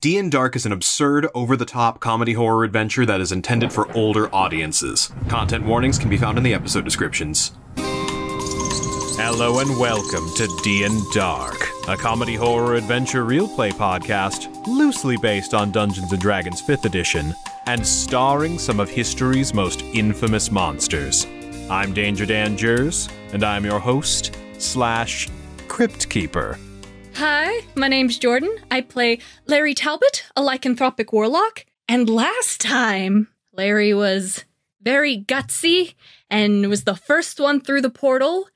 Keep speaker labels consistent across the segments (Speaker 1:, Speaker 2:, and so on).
Speaker 1: D and Dark is an absurd, over-the-top comedy horror adventure that is intended for older audiences. Content warnings can be found in the episode descriptions. Hello and welcome to D and Dark, a comedy horror adventure real play podcast loosely based on Dungeons and Dragons 5th edition and starring some of history's most infamous monsters. I'm Danger Dan Jerz, and I'm your host slash crypt keeper.
Speaker 2: Hi, my name's Jordan. I play Larry Talbot, a lycanthropic warlock. And last time, Larry was very gutsy and was the first one through the portal.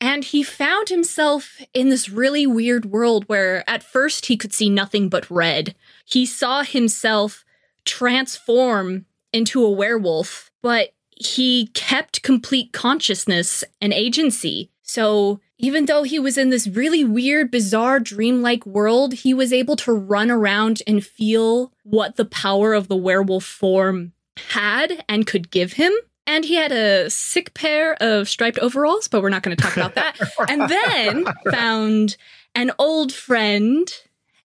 Speaker 2: And he found himself in this really weird world where at first he could see nothing but red. He saw himself transform into a werewolf, but he kept complete consciousness and agency. So even though he was in this really weird, bizarre, dreamlike world, he was able to run around and feel what the power of the werewolf form had and could give him. And he had a sick pair of striped overalls, but we're not going to talk about that. and then found an old friend,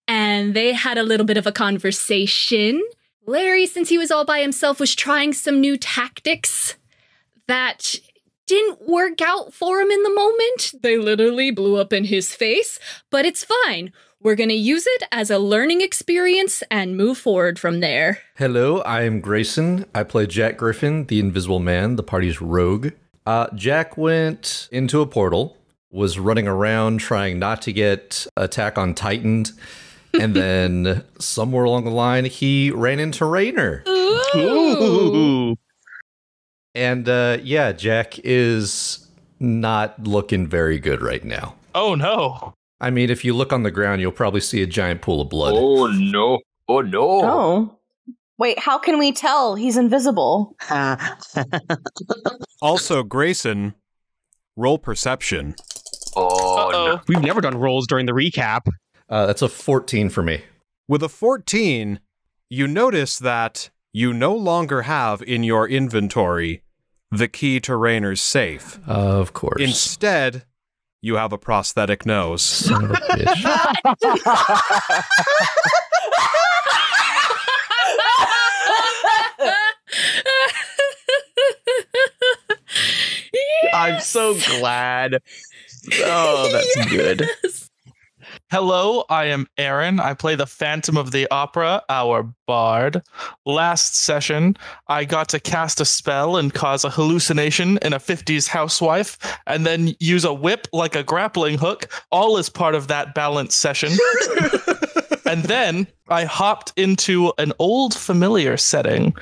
Speaker 2: and they had a little bit of a conversation. Larry, since he was all by himself, was trying some new tactics that didn't work out for him in the moment. They literally blew up in his face, but it's fine. We're going to use it as a learning experience and move forward from there.
Speaker 3: Hello, I am Grayson. I play Jack Griffin, the Invisible Man, the party's rogue. Uh, Jack went into a portal, was running around trying not to get attack on Titaned, and then somewhere along the line, he ran into Rainer.
Speaker 2: Ooh.
Speaker 3: And uh, yeah, Jack is not looking very good right now.
Speaker 4: Oh no.
Speaker 3: I mean, if you look on the ground, you'll probably see a giant pool of blood.
Speaker 5: Oh no. Oh no.
Speaker 6: Oh. Wait, how can we tell he's invisible?
Speaker 1: Also, Grayson, roll perception.
Speaker 5: Oh no.
Speaker 7: We've never done rolls during the recap.
Speaker 3: Uh, that's a 14 for me.
Speaker 1: With a 14, you notice that you no longer have in your inventory the key to Rayner's safe.
Speaker 3: Of course.
Speaker 1: Instead, you have a prosthetic nose.
Speaker 3: Son of a bitch.
Speaker 7: I'm so glad. Oh, that's good.
Speaker 4: Hello, I am Aaron. I play the Phantom of the Opera, our bard. Last session, I got to cast a spell and cause a hallucination in a 50s housewife, and then use a whip like a grappling hook, all as part of that balance session. and then I hopped into an old familiar setting,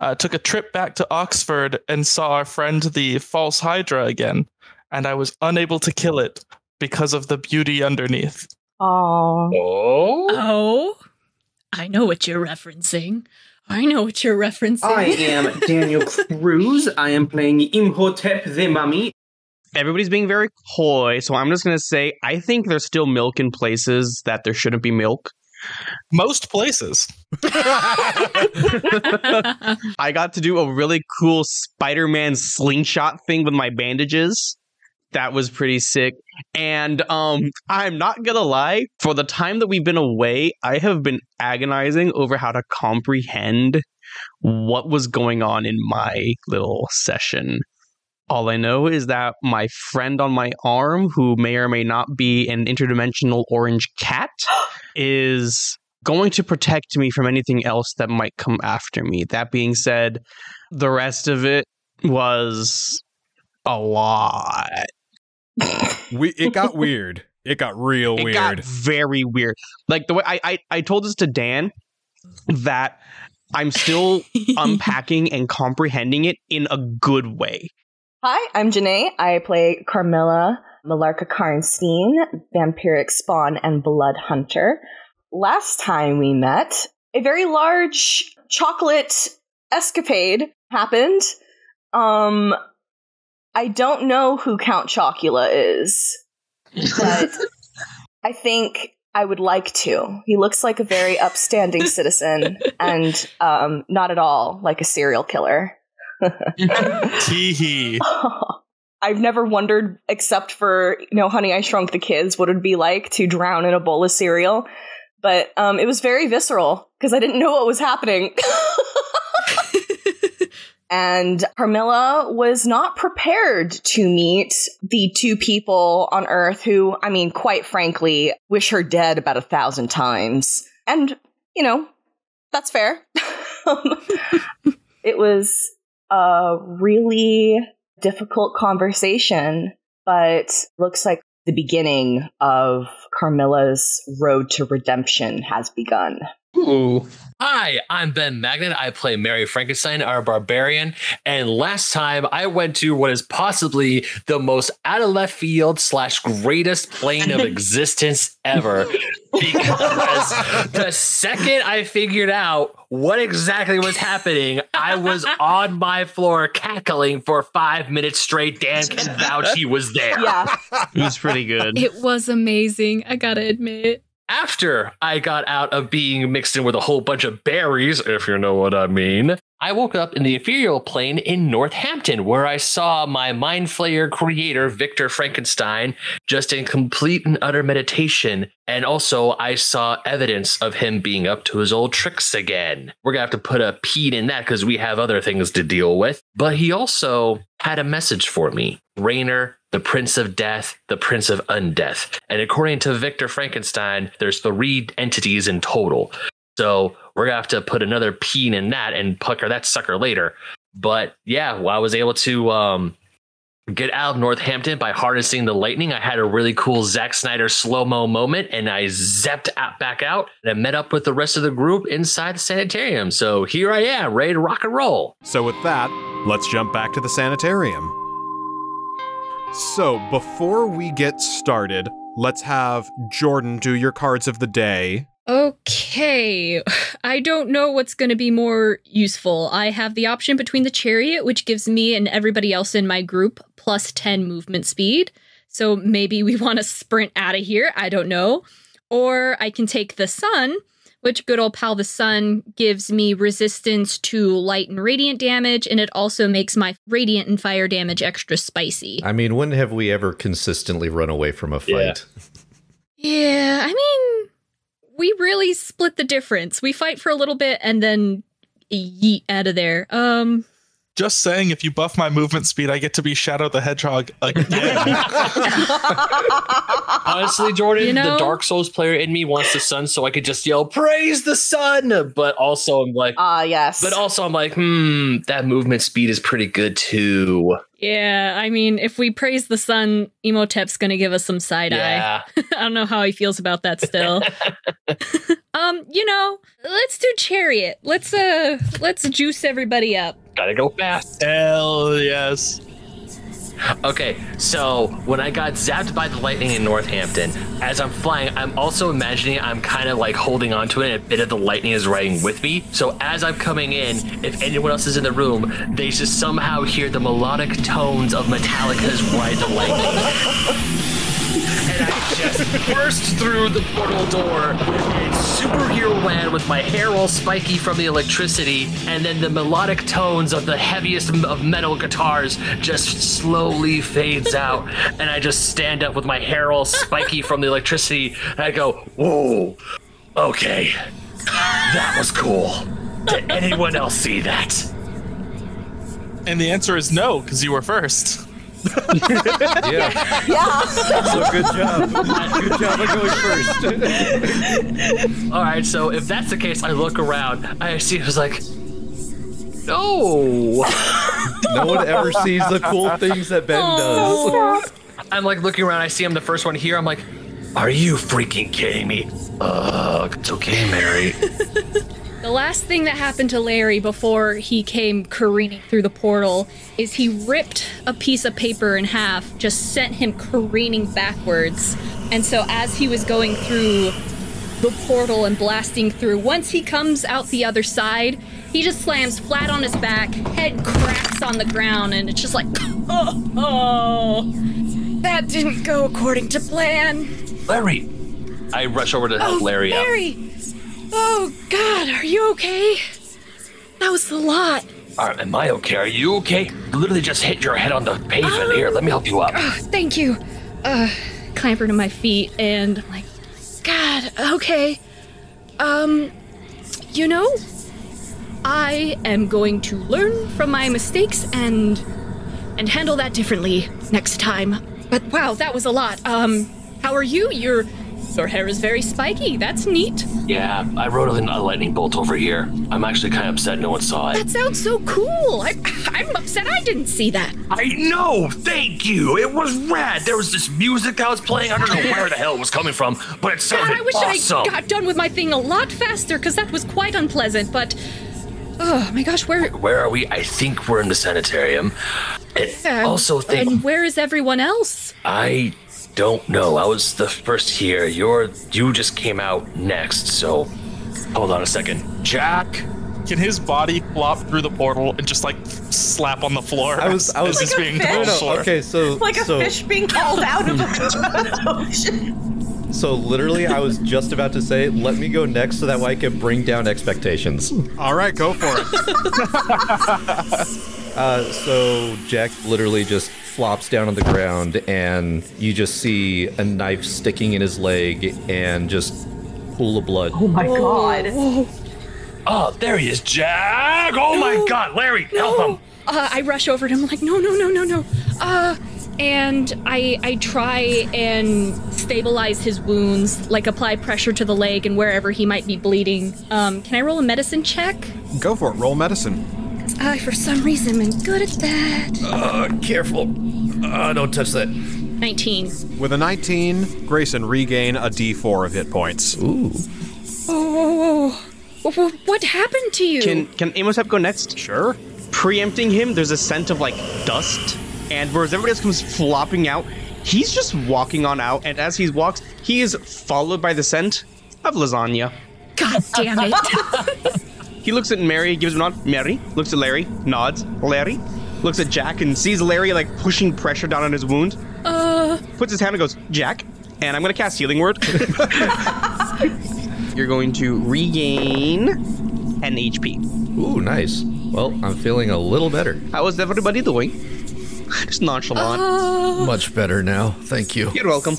Speaker 4: uh, took a trip back to Oxford, and saw our friend the False Hydra again. And I was unable to kill it because of the beauty underneath.
Speaker 6: Oh.
Speaker 5: Oh.
Speaker 2: Oh, I know what you're referencing. I know what you're referencing.
Speaker 8: I am Daniel Cruz. I am playing Imhotep the Mummy.
Speaker 7: Everybody's being very coy, so I'm just going to say I think there's still milk in places that there shouldn't be milk.
Speaker 4: Most places.
Speaker 7: I got to do a really cool Spider Man slingshot thing with my bandages. That was pretty sick. And um I'm not gonna lie, for the time that we've been away, I have been agonizing over how to comprehend what was going on in my little session. All I know is that my friend on my arm, who may or may not be an interdimensional orange cat, is going to protect me from anything else that might come after me. That being said, the rest of it was a lot.
Speaker 1: We it got weird. It got real
Speaker 7: It
Speaker 1: weird.
Speaker 7: got very weird. Like the way I, I I told this to Dan that I'm still unpacking and comprehending it in a good way.
Speaker 6: Hi, I'm Jenai. I play Carmilla Malarka Karnstein, vampiric spawn and blood hunter. Last time we met, a very large chocolate escapade happened. Um, I don't know who Count Chocula is, but I think I would like to. He looks like a very upstanding citizen and um, not at all like a serial killer.
Speaker 4: Tee hee.
Speaker 6: I've never wondered, except for, you know, Honey, I Shrunk the Kids, what it would be like to drown in a bowl of cereal. but um, it was very visceral because I didn't know what was happening. And Carmilla was not prepared to meet the two people on Earth who, I mean, quite frankly, wish her dead about a thousand times. And, you know, that's fair. It was a really difficult conversation, but looks like the beginning of Carmilla's road to redemption has begun.
Speaker 7: Ooh.
Speaker 9: Hi, I'm Ben Magnet. I play Mary Frankenstein, our barbarian. And last time I went to what is possibly the most out of left field slash greatest plane of existence ever. Because the second I figured out what exactly was happening, I was on my floor cackling for five minutes straight. Dan can vouch he was there.
Speaker 6: Yeah.
Speaker 7: It was pretty good.
Speaker 2: It was amazing, I gotta admit.
Speaker 9: After I got out of being mixed in with a whole bunch of berries, if you know what I mean, I woke up in the ethereal plane in Northampton, where I saw my Mind Flayer creator, Victor Frankenstein, just in complete and utter meditation. And also, I saw evidence of him being up to his old tricks again. We're gonna have to put a peed in that because we have other things to deal with. But he also had a message for me Rainer, the Prince of Death, the Prince of Undeath. And according to Victor Frankenstein, there's three entities in total. So we're gonna have to put another P in that and pucker that sucker later. But yeah, well, I was able to um, get out of Northampton by harnessing the lightning. I had a really cool Zack Snyder slow mo moment, and I zapped out, back out and I met up with the rest of the group inside the sanitarium. So here I am, ready to rock and roll.
Speaker 1: So, with that, let's jump back to the sanitarium. So, before we get started, let's have Jordan do your cards of the day.
Speaker 2: Okay, I don't know what's going to be more useful. I have the option between the chariot, which gives me and everybody else in my group plus 10 movement speed. So maybe we want to sprint out of here. I don't know. Or I can take the sun, which good old pal the sun gives me resistance to light and radiant damage, and it also makes my radiant and fire damage extra spicy.
Speaker 3: I mean, when have we ever consistently run away from a
Speaker 9: Yeah.
Speaker 3: fight?
Speaker 2: Yeah, I mean, we really split the difference. We fight for a little bit and then yeet out of there. Um,
Speaker 4: Just saying, if you buff my movement speed, I get to be Shadow the Hedgehog again.
Speaker 9: Honestly, Jordan,
Speaker 2: You know-
Speaker 9: the Dark Souls player in me wants the sun so I could just yell, Praise the sun! But also, I'm like,
Speaker 6: Ah, yes.
Speaker 9: but also, I'm like, hmm, that movement speed is pretty good too.
Speaker 2: yeah, I mean, if we praise the sun, Imhotep's gonna give us some side eye. I don't know how he feels about that still. um, you know, let's do chariot. Let's uh let's juice everybody up.
Speaker 9: Gotta go fast.
Speaker 4: Hell yes.
Speaker 9: Okay, so when I got zapped by the lightning in Northampton, as I'm flying, I'm also imagining I'm kind of like holding onto it and a bit of the lightning is riding with me. So as I'm coming in, if anyone else is in the room, they just somehow hear the melodic tones of Metallica's Ride the Lightning. and just burst through the portal door in superhero land with my hair all spiky from the electricity, and then the melodic tones of the heaviest of metal guitars just slowly fades out, and I just stand up with my hair all spiky from the electricity, and I go, "Whoa, okay, that was cool." Did anyone else see that?
Speaker 4: And the answer is no, because you were first.
Speaker 3: Yeah.
Speaker 6: yeah.
Speaker 3: So good job. Good job of going first.
Speaker 9: All right, so if that's the case, I look around. I see it was like, no.
Speaker 3: no one ever sees the cool things that Ben does.
Speaker 9: I'm like looking around. I see I'm the first one here. I'm like, are you freaking kidding me? Ugh, it's okay, Mary.
Speaker 2: The last thing that happened to Larry before he came careening through the portal is he ripped a piece of paper in half, just sent him careening backwards. And so as he was going through the portal and blasting through, once he comes out the other side, he just slams flat on his back, head cracks on the ground, and it's just like, oh, oh that didn't go according to plan.
Speaker 9: Larry. I rush over to help
Speaker 2: Oh,
Speaker 9: Larry out.
Speaker 2: Larry! Oh, God, are you okay? That was a lot.
Speaker 9: Right, am I okay? Are you okay? You literally just hit your head on the pavement. Here, let me help you up.
Speaker 2: Oh, thank you. Uh, clamber to my feet and I'm like, God, okay. Um, you know, I am going to learn from my mistakes and and handle that differently next time. But wow, that was a lot. Um, how are you? Your your hair is very spiky. That's neat.
Speaker 9: Yeah, I rode a lightning bolt over here. I'm actually kind of upset no one saw it.
Speaker 2: That sounds so cool. I, I'm upset I didn't see that.
Speaker 9: I know, thank you. It was rad. There was this music that was playing. I don't know where the hell it was coming from, but it sounded
Speaker 2: God, I wish
Speaker 9: awesome.
Speaker 2: I got done with my thing a lot faster because that was quite unpleasant. But oh my gosh, where?
Speaker 9: Where are we? I think we're in the sanitarium. And
Speaker 2: uh,
Speaker 9: also think
Speaker 2: and where is everyone else?
Speaker 9: I don't know. I was the first here. You're you just came out next, so hold on a second. Jack,
Speaker 4: Can his body flop through the portal and just like slap on the floor?
Speaker 3: I was- I was-
Speaker 4: as
Speaker 6: Like a
Speaker 4: being
Speaker 6: fish?
Speaker 4: told
Speaker 3: No, no, okay, so
Speaker 6: Like a
Speaker 3: so
Speaker 6: fish being called out of the ocean.
Speaker 3: so literally, I was just about to say, let me go next, so that way I can bring down expectations.
Speaker 1: All right, go for it.
Speaker 3: Uh, so Jack literally just flops down on the ground, and you just see a knife sticking in his leg, and just pool of blood.
Speaker 6: Oh my god.
Speaker 9: oh, there he is, Jack. Oh my God, Larry, help him.
Speaker 2: Uh, I rush over to him like, no, no, no, no, no. Uh, and I I try and stabilize his wounds, like apply pressure to the leg and wherever he might be bleeding. Um, can I roll a medicine check?
Speaker 1: Go for it. Roll medicine.
Speaker 2: I, for some reason, am good at that.
Speaker 3: Uh, careful. Uh, don't touch that.
Speaker 2: 19.
Speaker 1: With a 19, Grayson regain a D4 of hit points.
Speaker 3: Ooh.
Speaker 2: Oh, wh- wh- what happened to you?
Speaker 7: Can can Imhotep go next?
Speaker 1: Sure.
Speaker 7: Preempting him, there's a scent of like dust, and whereas everybody else comes flopping out, he's just walking on out, and as he walks, he is followed by the scent of lasagna.
Speaker 2: God damn it.
Speaker 7: He looks at Mary, gives a nod. Mary looks at Larry, nods. Larry looks at Jack and sees Larry like pushing pressure down on his wound.
Speaker 2: uh,
Speaker 7: Puts his hand and goes, Jack, and I'm gonna cast Healing Word. You're going to regain an HP.
Speaker 3: Ooh, nice. Well, I'm feeling a little better.
Speaker 7: How is everybody doing? Just nonchalant.
Speaker 2: uh,
Speaker 3: Much better now. Thank you.
Speaker 7: You're welcome.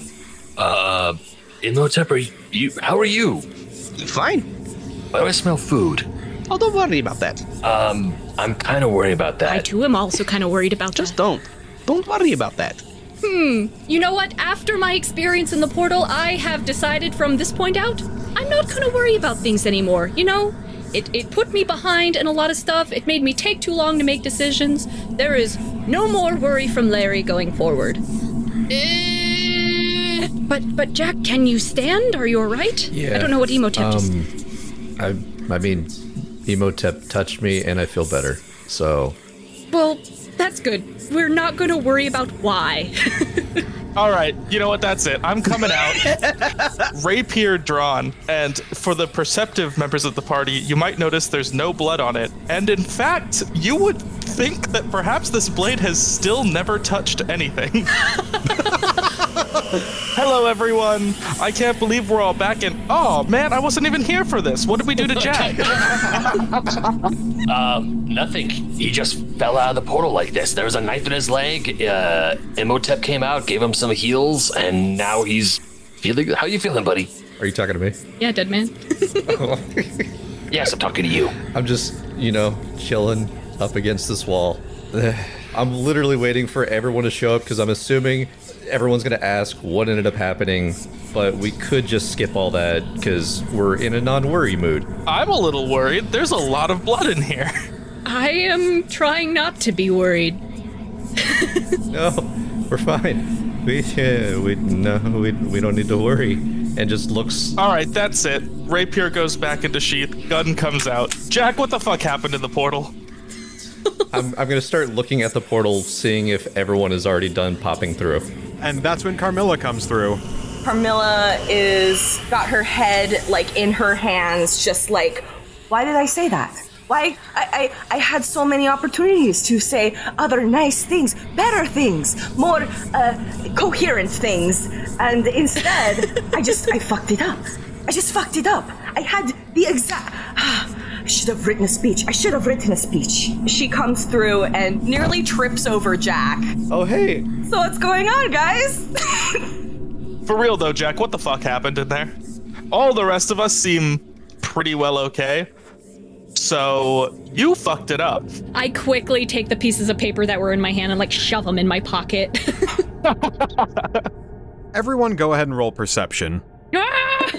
Speaker 9: Uh, Imhotep, are you? How are you?
Speaker 7: Fine.
Speaker 9: Why do I smell food?
Speaker 7: Oh, don't worry about that.
Speaker 9: Um, I'm kind of worried about that.
Speaker 2: I too am also kind of worried about
Speaker 7: Just
Speaker 2: that.
Speaker 7: don't. Don't worry about that. Hmm.
Speaker 2: You know what? After my experience in the portal, I have decided from this point out, I'm not going to worry about things anymore. You know, it, it put me behind in a lot of stuff. It made me take too long to make decisions. There is no more worry from Larry going forward. Eh, But but Jack, can you stand? Are you all right?
Speaker 3: Yeah.
Speaker 2: I don't know what Imhotep just.
Speaker 3: Um, I, I mean, Imhotep touched me, and I feel better. So,
Speaker 2: Well, that's good. We're not going to worry about why.
Speaker 4: All right, you know what? That's it. I'm coming out. Rapier drawn, and for the perceptive members of the party, you might notice there's no blood on it. And in fact, you would think that perhaps this blade has still never touched anything. Hello, everyone. I can't believe we're all back in. Oh man, I wasn't even here for this. What did we do to Jack?
Speaker 9: Um, nothing. He just fell out of the portal like this. There was a knife in his leg. Uh, Imhotep came out, gave him some heals, and now he's feeling. How you feeling, buddy?
Speaker 3: are you talking to me?
Speaker 2: yeah, dead man.
Speaker 9: Yes, I'm talking to you.
Speaker 3: I'm just, you know, chilling up against this wall. I'm literally waiting for everyone to show up because I'm assuming everyone's going to ask what ended up happening, but we could just skip all that because we're in a non worry mood.
Speaker 4: I'm a little worried. There's a lot of blood in here.
Speaker 2: I am trying not to be worried.
Speaker 3: No, we're fine. We, uh, we, no, we, we don't need to worry. And just looks.
Speaker 4: All right, that's it. Rapier goes back into sheath. Gun comes out. Jack, what the fuck happened in the portal?
Speaker 3: I'm, I'm going to start looking at the portal, seeing if everyone is already done popping through.
Speaker 1: And that's when Carmilla comes through.
Speaker 6: Carmilla is got her head like in her hands, just like, why did I say that? Why I, I I had so many opportunities to say other nice things, better things, more uh, coherent things, and instead I just I fucked it up. I just fucked it up. I had the exact. I should have written a speech. I should have written a speech. She comes through and nearly trips over Jack.
Speaker 3: Oh, hey.
Speaker 6: So what's going on, guys?
Speaker 4: For real though, Jack, what the fuck happened in there? All the rest of us seem pretty well okay. So you fucked it up.
Speaker 2: I quickly take the pieces of paper that were in my hand and like shove them in my pocket.
Speaker 1: Everyone go ahead and roll perception,
Speaker 2: Ah!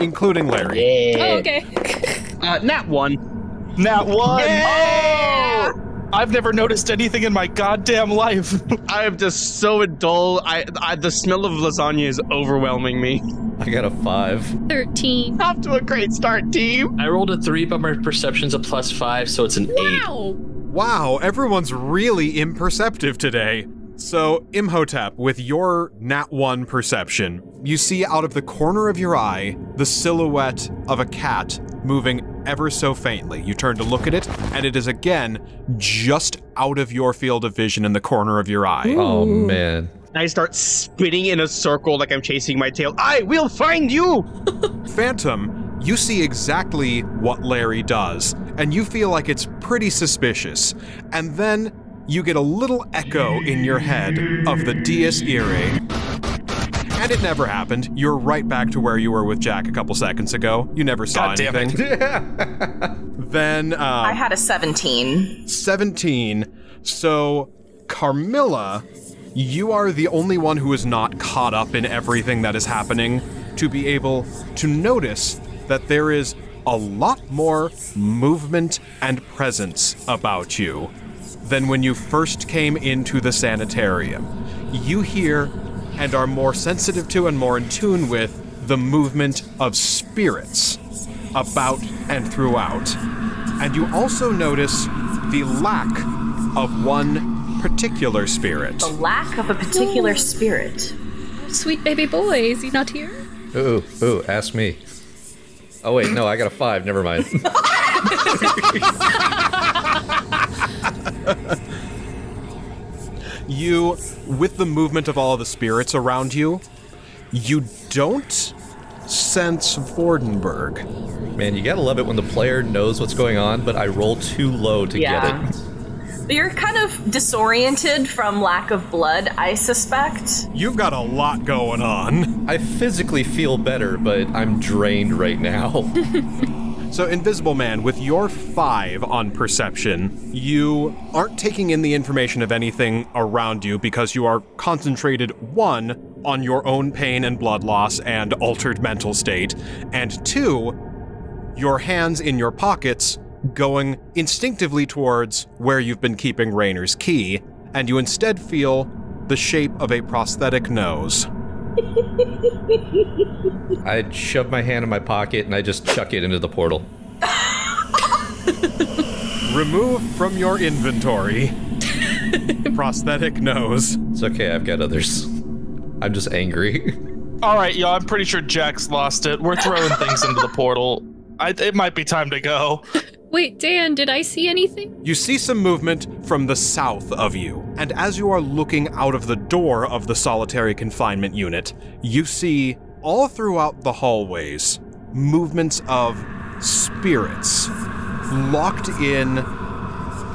Speaker 1: including Larry.
Speaker 2: Oh, okay.
Speaker 7: Uh, nat one.
Speaker 4: Nat one.
Speaker 7: Yeah!
Speaker 4: Oh! I've never noticed anything in my goddamn life.
Speaker 7: I am just so dull. I, I the smell of lasagna is overwhelming me.
Speaker 3: I got a five.
Speaker 2: 13.
Speaker 7: Off to a great start, team.
Speaker 9: I rolled a three, but my perception's a plus five, so it's an eight.
Speaker 2: Wow.
Speaker 1: Wow, everyone's really imperceptive today. So, Imhotep, with your nat 1 perception, you see out of the corner of your eye the silhouette of a cat moving ever so faintly. You turn to look at it, and it is again just out of your field of vision in the corner of your eye.
Speaker 3: Oh man.
Speaker 7: I start spinning in a circle like I'm chasing my tail. I will find you.
Speaker 1: Phantom, you see exactly what Larry does, and you feel like it's pretty suspicious. And then you get a little echo in your head of the Dies Irae. And it never happened. You're right back to where you were with Jack a couple seconds ago. You never saw
Speaker 4: God damn it.
Speaker 1: anything. then um,
Speaker 6: I had a 17.
Speaker 1: 17. So, Carmilla, you are the only one who is not caught up in everything that is happening to be able to notice that there is a lot more movement and presence about you than when you first came into the sanitarium. You hear and are more sensitive to and more in tune with the movement of spirits about and throughout. And you also notice the lack of one particular spirit.
Speaker 6: The lack of a particular spirit.
Speaker 2: Sweet baby boy, is he not here?
Speaker 3: Ooh, ooh, ask me. Oh wait, no, I got a five. Never mind.
Speaker 1: You, with the movement of all the spirits around you, you don't sense Vordenburg.
Speaker 3: Man, you gotta love it when the player knows what's going on, but I roll too low to
Speaker 6: Yeah.
Speaker 3: get it.
Speaker 6: You're kind of disoriented from lack of blood, I suspect.
Speaker 1: You've got a lot going on.
Speaker 3: I physically feel better, but I'm drained right now.
Speaker 1: So, Invisible Man, with your five on perception, you aren't taking in the information of anything around you because you are concentrated, one, on your own pain and blood loss and altered mental state, and two, your hands in your pockets going instinctively towards where you've been keeping Rayner's key, and you instead feel the shape of a prosthetic nose.
Speaker 3: I shove my hand in my pocket and I just chuck it into the portal.
Speaker 1: Remove from your inventory prosthetic nose.
Speaker 3: It's okay, I've got others. I'm just angry.
Speaker 4: All right, y'all. I'm pretty sure Jack's lost it. We're throwing things into the portal. I, it might be time to go.
Speaker 2: Wait, Dan, did I see anything?
Speaker 1: You see some movement from the south of you, and as you are looking out of the door of the solitary confinement unit, you see all throughout the hallways movements of spirits locked in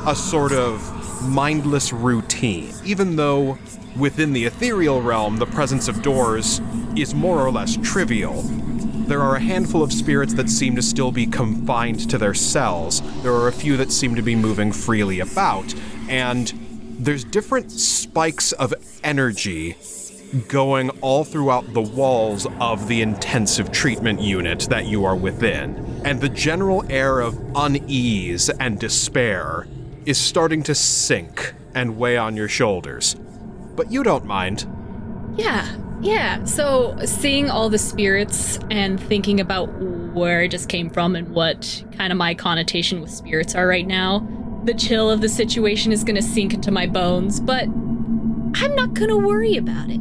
Speaker 1: a sort of mindless routine, even though within the ethereal realm the presence of doors is more or less trivial. There are a handful of spirits that seem to still be confined to their cells. There are a few that seem to be moving freely about, and there's different spikes of energy going all throughout the walls of the intensive treatment unit that you are within. And the general air of unease and despair is starting to sink and weigh on your shoulders. But you don't mind.
Speaker 2: Yeah, yeah. So seeing all the spirits and thinking about where I just came from and what kind of my connotation with spirits are right now, the chill of the situation is going to sink into my bones, but I'm not going to worry about it.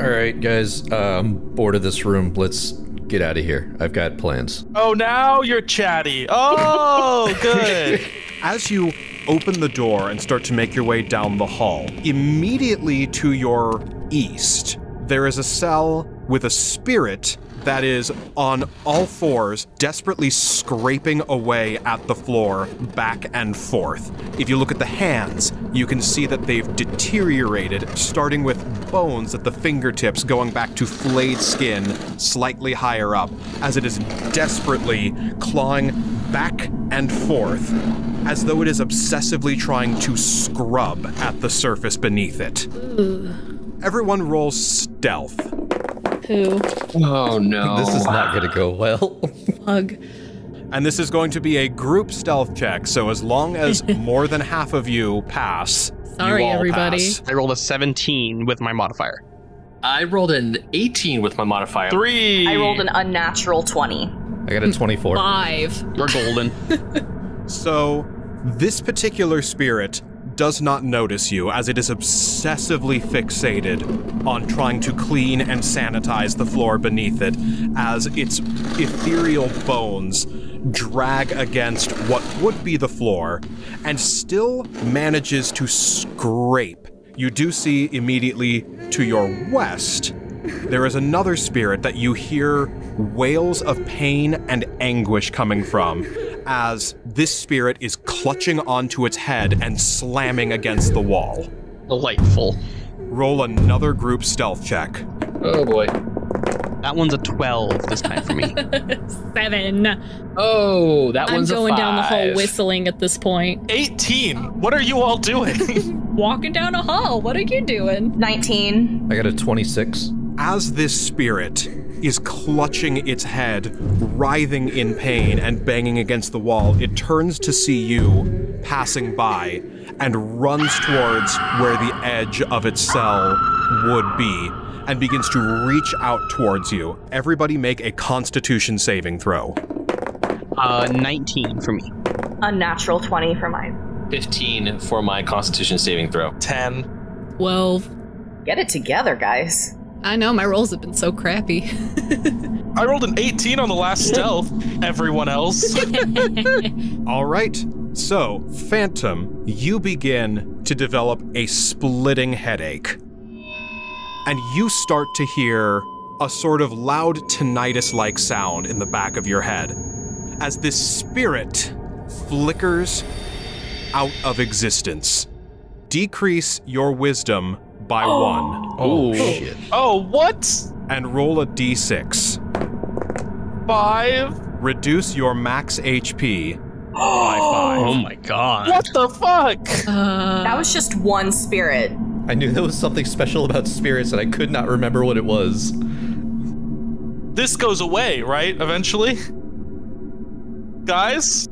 Speaker 3: All right, guys, uh, I'm bored of this room. Let's get out of here. I've got plans.
Speaker 4: Oh, now you're chatty. Oh, good.
Speaker 1: As you open the door and start to make your way down the hall, immediately to your east, there is a cell with a spirit that is on all fours, desperately scraping away at the floor, back and forth. If you look at the hands, you can see that they've deteriorated, starting with bones at the fingertips going back to flayed skin slightly higher up, as it is desperately clawing back and forth, as though it is obsessively trying to scrub at the surface beneath it. Everyone rolls stealth.
Speaker 2: Who?
Speaker 9: Oh no.
Speaker 3: This is not going to go well.
Speaker 2: Pug.
Speaker 1: And this is going to be a group stealth check, so as long as more than half of you pass, you
Speaker 2: Sorry,
Speaker 1: all
Speaker 2: everybody.
Speaker 1: pass.
Speaker 7: I rolled a 17 with my modifier.
Speaker 9: I rolled an 18 with my modifier.
Speaker 4: Three.
Speaker 6: I rolled an unnatural 20.
Speaker 3: I got a 24.
Speaker 2: Five.
Speaker 7: We're golden.
Speaker 1: So, this particular spirit does not notice you as it is obsessively fixated on trying to clean and sanitize the floor beneath it as its ethereal bones drag against what would be the floor and still manages to scrape. You do see immediately to your west there is another spirit that you hear wails of pain and anguish coming from as this spirit is clutching onto its head and slamming against the wall.
Speaker 7: Delightful.
Speaker 1: Roll another group stealth check.
Speaker 9: Oh boy.
Speaker 7: That one's a 12 this time for me.
Speaker 2: Seven.
Speaker 9: Oh, that
Speaker 2: I'm
Speaker 9: one's
Speaker 2: going down the hall whistling at this point.
Speaker 4: 18. What are you all doing?
Speaker 2: Walking down a hall. What are you doing?
Speaker 6: 19.
Speaker 3: I got a 26.
Speaker 1: As this spirit is clutching its head, writhing in pain, and banging against the wall, it turns to see you passing by and runs towards where the edge of its cell would be and begins to reach out towards you. Everybody make a constitution saving throw.
Speaker 7: Uh, 19 for me.
Speaker 6: Unnatural 20 for mine.
Speaker 9: 15 for my constitution saving throw.
Speaker 4: 10.
Speaker 2: Twelve.
Speaker 6: Get it together, guys.
Speaker 2: I know my rolls have been so crappy.
Speaker 4: I rolled an 18 on the last stealth. Everyone else.
Speaker 1: All right. So, Phantom, you begin to develop a splitting headache. And you start to hear a sort of loud tinnitus like sound in the back of your head as this spirit flickers out of existence. Decrease your wisdom by one
Speaker 3: Oh, shit.
Speaker 4: Oh, what?
Speaker 1: and roll a d6.
Speaker 4: Five?
Speaker 1: Reduce your max HP by five.
Speaker 7: Oh my god.
Speaker 4: What the fuck?
Speaker 2: Uh,
Speaker 6: That was just one spirit.
Speaker 3: I knew there was something special about spirits and I could not remember what it was.
Speaker 4: This goes away, right? Eventually? Guys?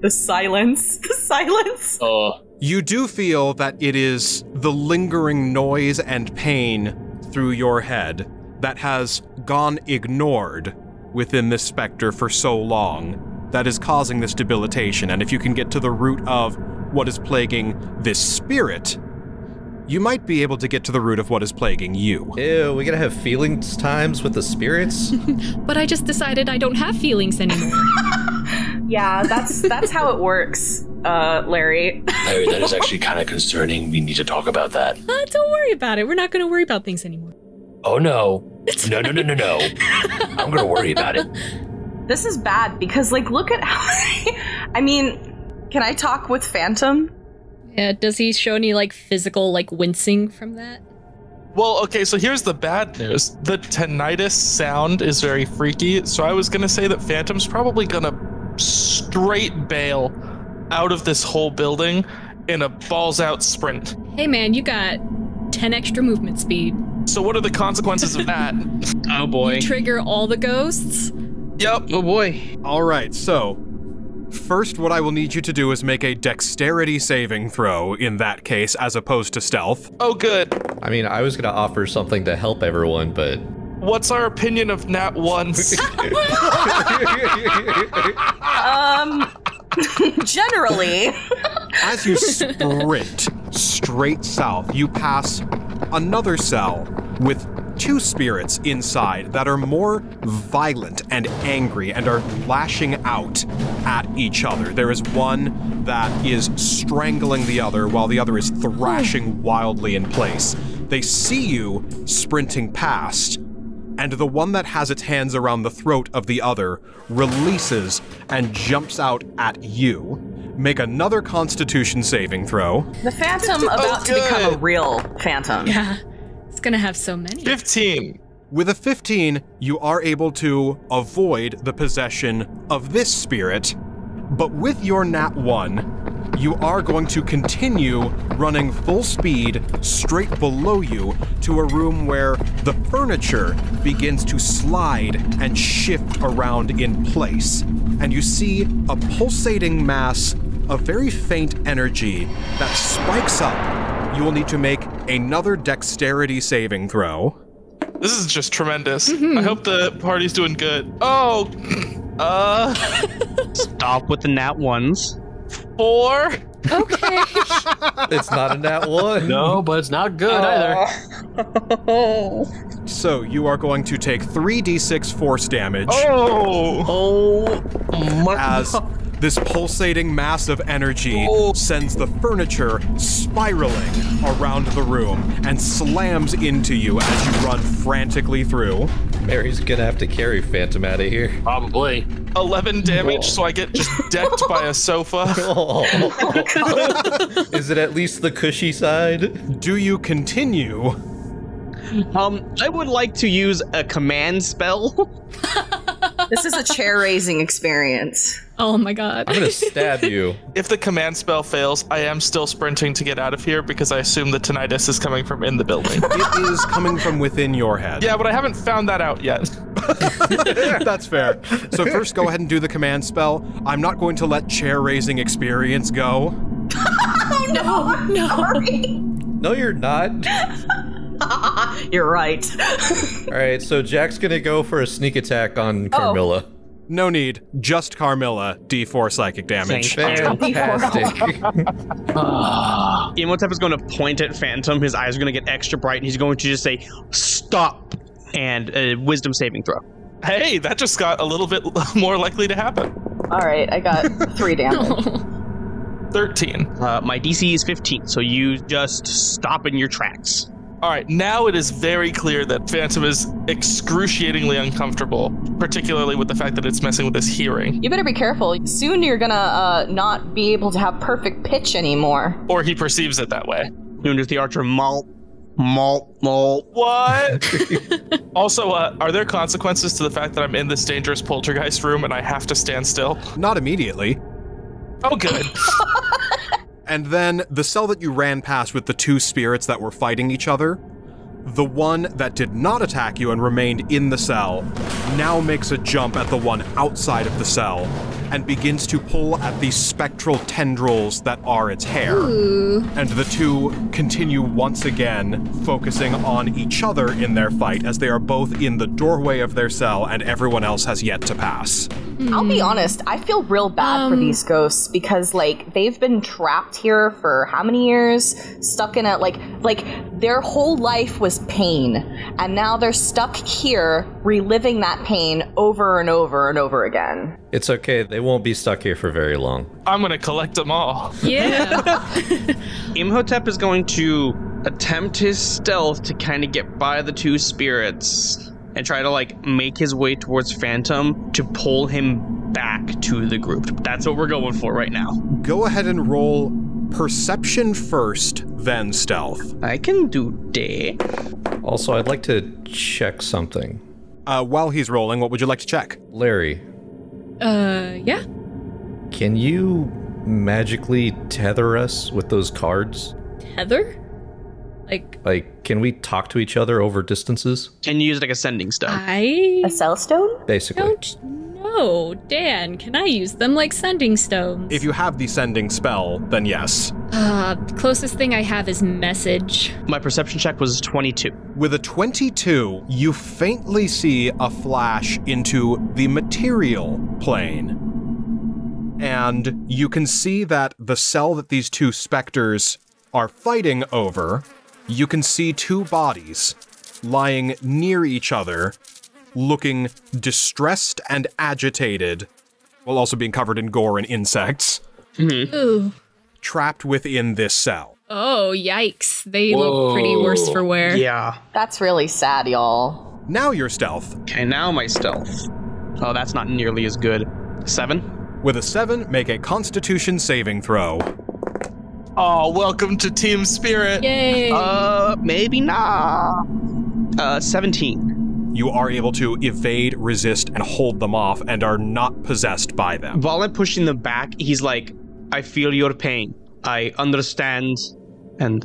Speaker 6: The silence. The silence.
Speaker 9: Oh,
Speaker 1: You do feel that it is the lingering noise and pain through your head that has gone ignored within this specter for so long that is causing this debilitation. And if you can get to the root of what is plaguing this spirit, you might be able to get to the root of what is plaguing you.
Speaker 3: Ew, we gotta have feelings times with the spirits?
Speaker 2: but I just decided I don't have feelings anymore.
Speaker 6: Yeah, that's that's how it works, uh, Larry.
Speaker 9: Larry, that is actually kind of concerning. We need to talk about that.
Speaker 2: Uh, don't worry about it. We're not going to worry about things anymore.
Speaker 9: Oh no. No, no, no, no, no. I'm gonna worry about it.
Speaker 6: This is bad because, like, look at how. I mean, can I talk with Phantom?
Speaker 2: Yeah, does he show any like physical like wincing from that?
Speaker 4: Well, okay, so here's the bad news. The tinnitus sound is very freaky, so I was gonna say that Phantom's probably gonna straight bail out of this whole building in a balls out sprint.
Speaker 2: Hey man, you got 10 extra movement speed.
Speaker 4: So what are the consequences of that?
Speaker 7: Oh boy.
Speaker 2: You trigger all the ghosts.
Speaker 4: Yep.
Speaker 7: Oh boy.
Speaker 1: All right, so first, what I will need you to do is make a dexterity saving throw in that case, as opposed to stealth.
Speaker 4: Oh good.
Speaker 3: I mean, I was gonna offer something to help everyone, but.
Speaker 4: What's our opinion of Nat ones?
Speaker 6: Um, generally.
Speaker 1: As you sprint straight south, you pass another cell with two spirits inside that are more violent and angry and are lashing out at each other. There is one that is strangling the other while the other is thrashing hmm. wildly in place. They see you sprinting past and the one that has its hands around the throat of the other releases and jumps out at you. Make another constitution saving throw.
Speaker 6: The phantom oh, about to become a real phantom.
Speaker 2: Yeah. It's gonna have so many.
Speaker 4: 15.
Speaker 1: With a 15, you are able to avoid the possession of this spirit, but with your nat 1, you are going to continue running full speed straight below you to a room where the furniture begins to slide and shift around in place. And you see a pulsating mass of very faint energy that spikes up. You will need to make another dexterity saving throw.
Speaker 4: This is just tremendous.
Speaker 2: Mm-hmm.
Speaker 4: I hope the party's doing good. Oh, uh,
Speaker 7: Stop with the nat ones.
Speaker 4: four.
Speaker 2: Okay.
Speaker 3: It's not a nat one.
Speaker 9: No, but it's not good either. Uh.
Speaker 1: So you are going to take 3d6 force damage
Speaker 4: Oh,
Speaker 7: Oh my
Speaker 1: as this pulsating mass of energy oh. sends the furniture spiraling around the room and slams into you as you run frantically through.
Speaker 3: Mary's gonna have to carry Phantom out of here.
Speaker 9: Probably.
Speaker 4: 11 damage, so I get just decked by a sofa.
Speaker 3: Oh. Is it at least the cushy side?
Speaker 1: Do you continue?
Speaker 7: Um, I would like to use a command spell.
Speaker 6: This is a chair raising experience.
Speaker 2: oh my god.
Speaker 3: I'm gonna stab you.
Speaker 4: If the command spell fails, I am still sprinting to get out of here because I assume the tinnitus is coming from in the building.
Speaker 1: It is coming from within your head.
Speaker 4: yeah, but I haven't found that out yet.
Speaker 1: That's fair. So first go ahead and do the command spell. I'm not going to let chair raising experience go.
Speaker 6: Oh no, no. Sorry.
Speaker 3: No, you're not.
Speaker 6: You're right.
Speaker 3: All right, so Jack's gonna go for a sneak attack on Carmilla.
Speaker 1: No need. Just Carmilla, D4 psychic damage.
Speaker 3: Fantastic.
Speaker 7: Imhotep is going to point at Phantom. His eyes are going to get extra bright, and he's going to just say, "Stop!" and a wisdom saving throw.
Speaker 4: hey, that just got a little bit more likely to happen.
Speaker 6: All right, I got three damage.
Speaker 4: 13.
Speaker 7: Uh, my DC is 15, so you just stop in your tracks.
Speaker 4: All right, now it is very clear that Phantom is excruciatingly uncomfortable, particularly with the fact that it's messing with his hearing.
Speaker 6: You better be careful. Soon you're gonna uh, not be able to have perfect pitch anymore.
Speaker 4: Or he perceives it that way.
Speaker 7: Known as the archer, malt, malt, malt.
Speaker 4: What? also, uh, are there consequences to the fact that I'm in this dangerous poltergeist room and I have to stand still?
Speaker 1: Not immediately.
Speaker 4: Oh, good.
Speaker 1: And then the cell that you ran past with the two spirits that were fighting each other, the one that did not attack you and remained in the cell now makes a jump at the one outside of the cell and begins to pull at the spectral tendrils that are its hair. And the two continue once again focusing on each other in their fight as they are both in the doorway of their cell and everyone else has yet to pass.
Speaker 6: I'll be honest, I feel real bad for
Speaker 2: Um,
Speaker 6: these ghosts because like they've been trapped here for how many years? Stuck in a like like their whole life was pain. And now they're stuck here reliving that pain over and over and over again.
Speaker 3: it's okay. They won't be stuck here for very long.
Speaker 4: I'm going to collect them all.
Speaker 2: yeah.
Speaker 7: Imhotep is going to attempt his stealth to kind of get by the two spirits and try to like make his way towards Phantom to pull him back to the group. That's what we're going for right now.
Speaker 1: Go ahead and roll perception first, then stealth.
Speaker 7: I can do day.
Speaker 3: Also, I'd like to check something.
Speaker 1: Uh, while he's rolling, what would you like to check?
Speaker 3: Larry,
Speaker 2: Uh, yeah.
Speaker 3: can you magically tether us with those cards?
Speaker 2: Tether? Like,
Speaker 3: Like, can we talk to each other over distances?
Speaker 7: Can you use like a sending stone.
Speaker 2: I
Speaker 6: A cell stone?
Speaker 3: Basically.
Speaker 2: don't know. Dan, can I use them like sending stones?
Speaker 1: If you have the sending spell, then yes.
Speaker 2: Uh, closest thing I have is message.
Speaker 7: My perception check was 22.
Speaker 1: With a 22, you faintly see a flash into the material plane. And you can see that the cell that these two specters are fighting over, you can see two bodies lying near each other, looking distressed and agitated, while also being covered in gore and insects,
Speaker 2: Ooh.
Speaker 1: trapped within this cell.
Speaker 2: Oh, yikes. They look pretty worse for wear.
Speaker 7: Yeah.
Speaker 6: That's really sad, y'all.
Speaker 1: Now your stealth.
Speaker 7: Okay, now my stealth. Oh, that's not nearly as good. Seven?
Speaker 1: With a 7, make a constitution saving throw.
Speaker 4: Oh, welcome to Team Spirit.
Speaker 2: Yay!
Speaker 7: Uh, maybe not. Uh, 17.
Speaker 1: You are able to evade, resist, and hold them off and are not possessed by them.
Speaker 7: While I'm pushing them back, he's like, I feel your pain. I understand. And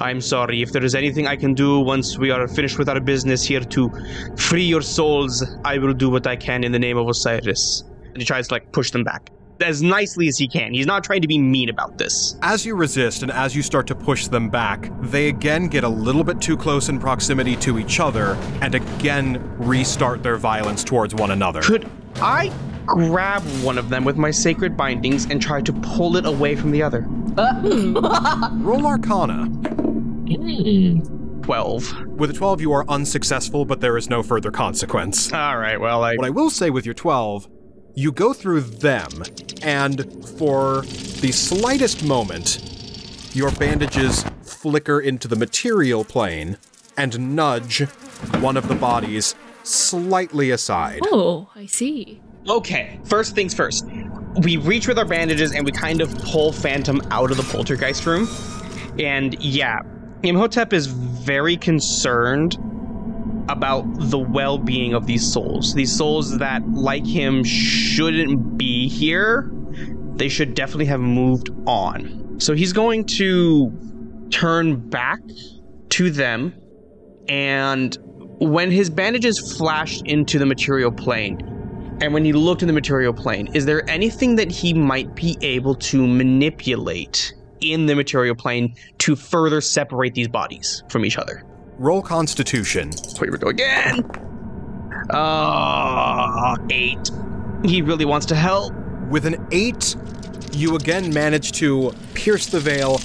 Speaker 7: I'm sorry. If there is anything I can do once we are finished with our business here to free your souls, I will do what I can in the name of Osiris. And he tries to like push them back as nicely as he can. He's not trying to be mean about this.
Speaker 1: As you resist and as you start to push them back, they again get a little bit too close in proximity to each other and again restart their violence towards one another.
Speaker 7: Could I grab one of them with my sacred bindings and try to pull it away from the other?
Speaker 1: Roll Arcana. Mm.
Speaker 7: 12.
Speaker 1: With a 12, you are unsuccessful, but there is no further consequence.
Speaker 7: All right, well, I.
Speaker 1: What I will say with your 12, you go through them, and for the slightest moment, your bandages flicker into the material plane and nudge one of the bodies slightly aside.
Speaker 2: oh, I see.
Speaker 7: Okay, first things first. We reach with our bandages and we kind of pull Phantom out of the poltergeist room. And yeah, Imhotep is very concerned about the well being of these souls. These souls that, like him, shouldn't be here. They should definitely have moved on. So he's going to turn back to them. And when his bandages flashed into the material plane, and when he looked in the material plane, is there anything that he might be able to manipulate in the material plane to further separate these bodies from each other?
Speaker 1: Roll Constitution.
Speaker 7: Here we go again. Uh, eight. He really wants to help.
Speaker 1: With an 8, you again manage to pierce the veil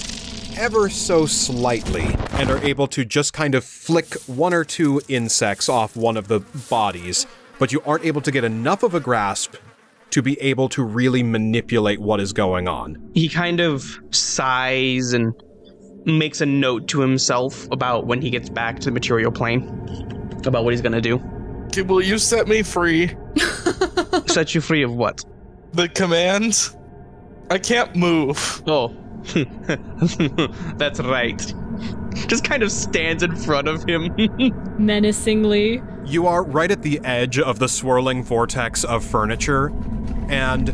Speaker 1: ever so slightly and are able to just kind of flick one or two insects off one of the bodies, but you aren't able to get enough of a grasp to be able to really manipulate what is going on.
Speaker 7: He kind of sighs and makes a note to himself about when he gets back to the material plane, about what he's gonna do.
Speaker 4: Okay, Will you set me free?
Speaker 7: Set you free of what?
Speaker 4: The command? I can't move.
Speaker 7: Oh, that's right. Just kind of stands in front of him.
Speaker 2: Menacingly.
Speaker 1: You are right at the edge of the swirling vortex of furniture, and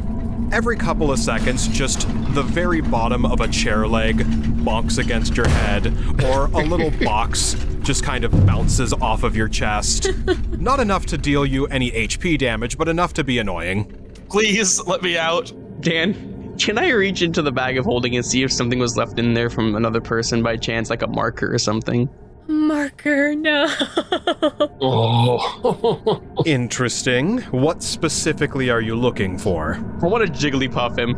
Speaker 1: every couple of seconds, just the very bottom of a chair leg bonks against your head, or a little box just kind of bounces off of your chest. Not enough to deal you any HP damage, but enough to be annoying.
Speaker 4: Please let me out.
Speaker 7: Dan, can I reach into the bag of holding and see if something was left in there from another person by chance, like a marker or something?
Speaker 2: Marker, no.
Speaker 9: Oh.
Speaker 1: Interesting. What specifically are you looking for?
Speaker 7: I want to Jigglypuff him.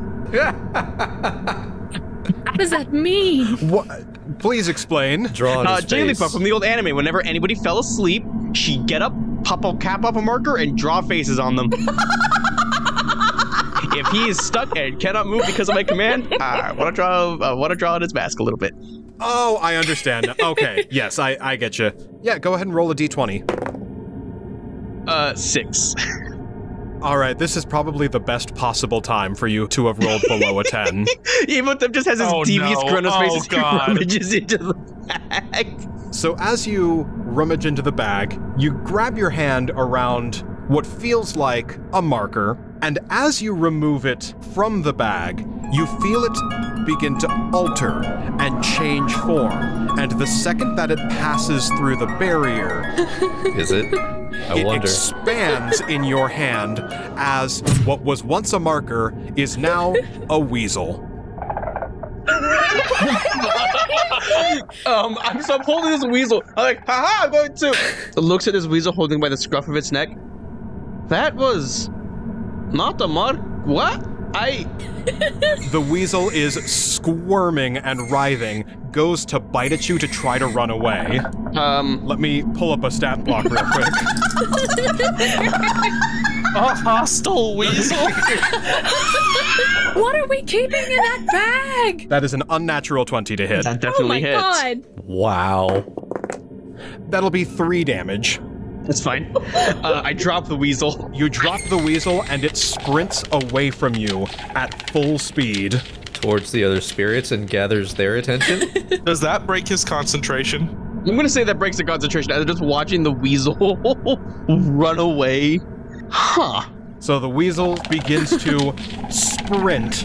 Speaker 2: what does that mean?
Speaker 1: What? Please explain.
Speaker 3: Draw on
Speaker 7: Uh,
Speaker 3: his face.
Speaker 7: Jigglypuff from the old anime. Whenever anybody fell asleep, she'd get up, pop a cap off a marker, and draw faces on them. if he is stuck and cannot move because of my command, I want to draw. I want to draw on his mask a little bit.
Speaker 1: Oh, I understand. Okay, yes, I, I get you. Yeah, go ahead and roll a d20.
Speaker 7: Uh, six.
Speaker 1: All right, this is probably the best possible time for you to have rolled below a 10.
Speaker 7: Imhotep just has his
Speaker 4: Oh,
Speaker 7: devious
Speaker 4: no.
Speaker 7: grin on his
Speaker 4: Oh,
Speaker 7: face as he rummages into the bag.
Speaker 1: So, as you rummage into the bag, you grab your hand around what feels like a marker, and as you remove it from the bag, you feel it begin to alter and change form. And the second that it passes through the barrier,
Speaker 3: Is it? I
Speaker 1: it
Speaker 3: wonder.
Speaker 1: expands in your hand as what was once a marker is now a weasel.
Speaker 7: Um, I'm so I'm holding this weasel. I'm like, haha, I'm going to. It looks at this weasel holding by the scruff of its neck. That was not a mark. What? I.
Speaker 1: The weasel is squirming and writhing, goes to bite at you to try to run away.
Speaker 7: Um,
Speaker 1: Let me pull up a stat block real quick.
Speaker 4: A hostile weasel?
Speaker 2: What are we keeping in that bag?
Speaker 1: That is an unnatural 20 to hit.
Speaker 7: that definitely
Speaker 2: Oh my
Speaker 7: definitely hits.
Speaker 2: god.
Speaker 3: Wow.
Speaker 1: That'll be three damage.
Speaker 7: That's fine. Uh, I drop the weasel.
Speaker 1: You drop the weasel and it sprints away from you at full speed.
Speaker 3: Towards the other spirits and gathers their attention.
Speaker 4: Does that break his concentration?
Speaker 7: I'm gonna say that breaks the concentration. I'm just watching the weasel run away. Huh.
Speaker 1: So the weasel begins to sprint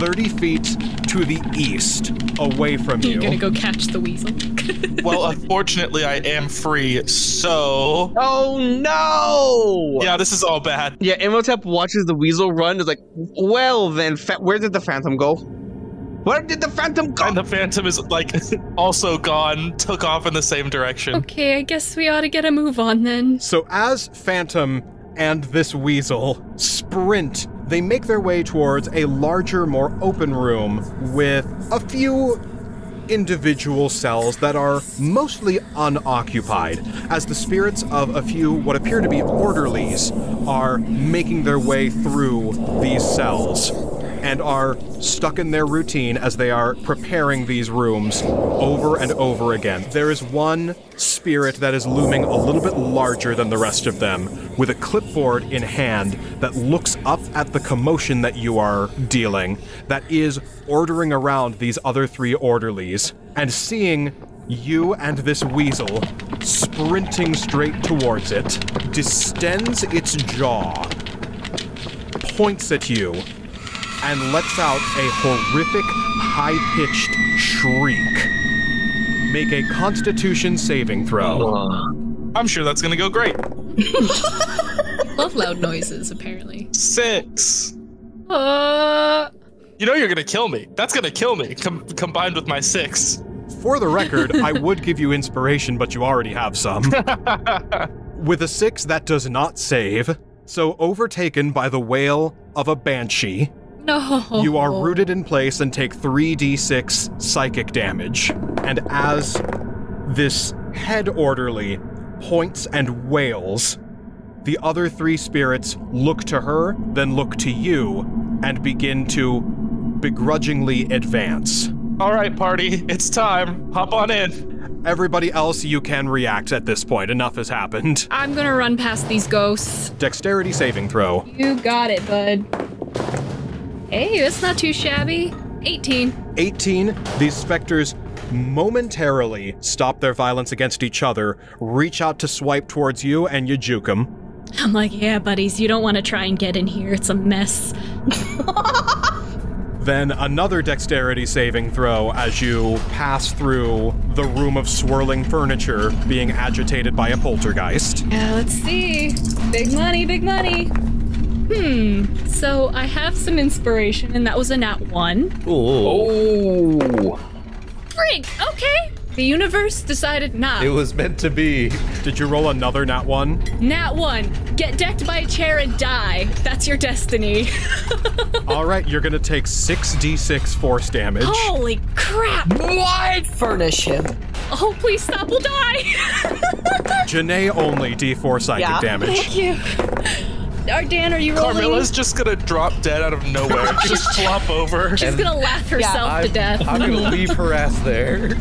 Speaker 1: 30 feet to the east away from you.
Speaker 2: You're gonna go catch the weasel.
Speaker 4: Well, unfortunately, I am free, so.
Speaker 7: Oh no!
Speaker 4: Yeah, this is all bad.
Speaker 7: Yeah, Imhotep watches the weasel run. Is like, well then, fa- where did the phantom go? Where did the phantom go?
Speaker 4: And the phantom is, like, also gone, took off in the same direction.
Speaker 2: Okay, I guess we ought to get a move on then.
Speaker 1: So as Phantom and this weasel sprint, they make their way towards a larger, more open room with a few individual cells that are mostly unoccupied, as the spirits of a few what appear to be orderlies are making their way through these cells and are stuck in their routine as they are preparing these rooms over and over again. There is one spirit that is looming a little bit larger than the rest of them, with a clipboard in hand that looks up at the commotion that you are dealing, that is ordering around these other three orderlies, and seeing you and this weasel sprinting straight towards it, distends its jaw, points at you, and lets out a horrific, high pitched shriek. Make a constitution saving throw.
Speaker 4: I'm sure that's gonna go great.
Speaker 2: Love loud noises, apparently.
Speaker 4: Six.
Speaker 2: Uh,
Speaker 4: You know you're gonna kill me. That's gonna kill me, com- combined with my six.
Speaker 1: For the record, I would give you inspiration, but you already have some. With a six, that does not save. So, overtaken by the wail of a banshee,
Speaker 2: no.
Speaker 1: you are rooted in place and take 3d6 psychic damage. And as this head orderly points and wails, the other three spirits look to her, then look to you, and begin to begrudgingly advance.
Speaker 4: All right, party, it's time. Hop on in.
Speaker 1: Everybody else, you can react at this point. Enough has happened.
Speaker 2: I'm gonna run past these ghosts.
Speaker 1: Dexterity saving throw.
Speaker 2: You got it, bud. Hey, that's not too shabby. 18.
Speaker 1: 18. These specters momentarily stop their violence against each other, reach out to swipe towards you, and you juke them.
Speaker 2: I'm like, yeah, buddies, you don't want to try and get in here. It's a mess.
Speaker 1: Then another dexterity saving throw as you pass through the room of swirling furniture being agitated by a poltergeist.
Speaker 2: Yeah, let's see. Big money, big money. Hmm. So I have some inspiration, and that was a nat one.
Speaker 3: Ooh.
Speaker 5: Oh.
Speaker 2: Frig! Okay. The universe decided not.
Speaker 3: It was meant to be.
Speaker 1: Did you roll another nat one?
Speaker 2: Nat one. Get decked by a chair and die. That's your destiny.
Speaker 1: All right, you're gonna take 6d6 force damage.
Speaker 2: Holy crap!
Speaker 6: What? Furnish him.
Speaker 2: Oh, please stop. We'll die.
Speaker 1: Jenai only d4 psychic
Speaker 6: Yeah.
Speaker 1: damage.
Speaker 2: Thank you. Our Dan, are you rolling?
Speaker 4: Carmilla's just gonna drop dead out of nowhere, just flop over.
Speaker 2: She's gonna laugh herself to
Speaker 3: I'm,
Speaker 2: death.
Speaker 3: I'm gonna leave her ass there.